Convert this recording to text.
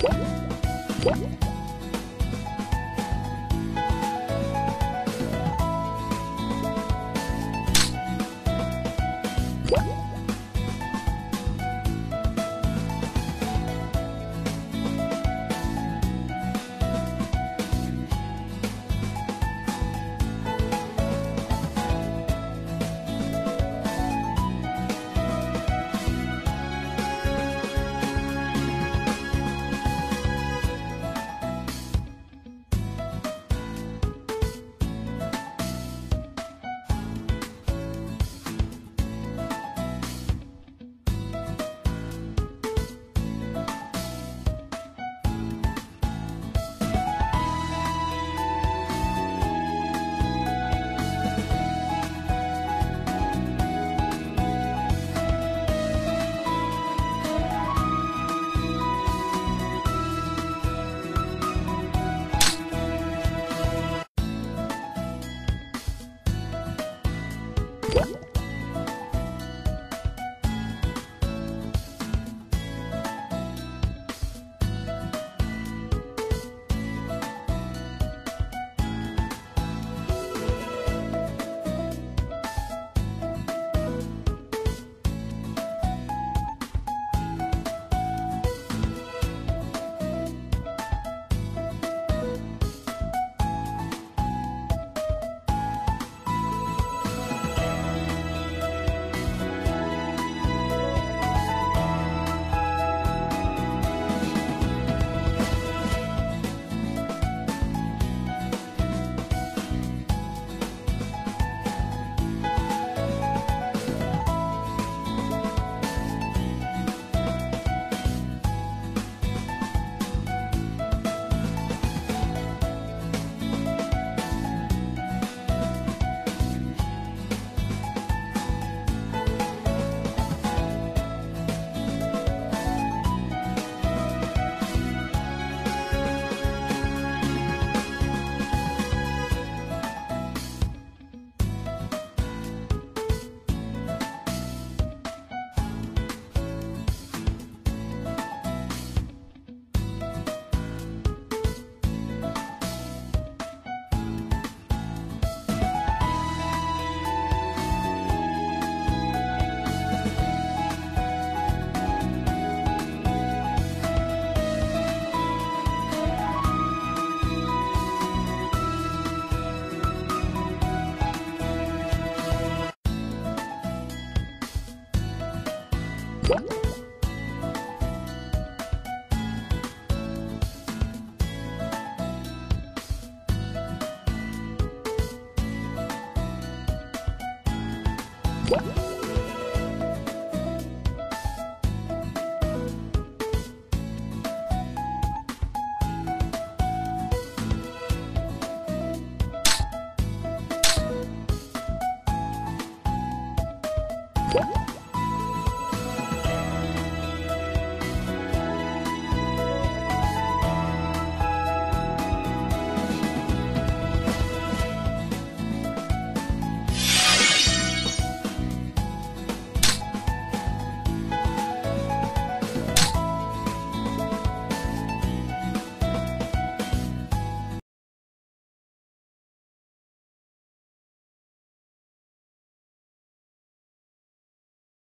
What? What?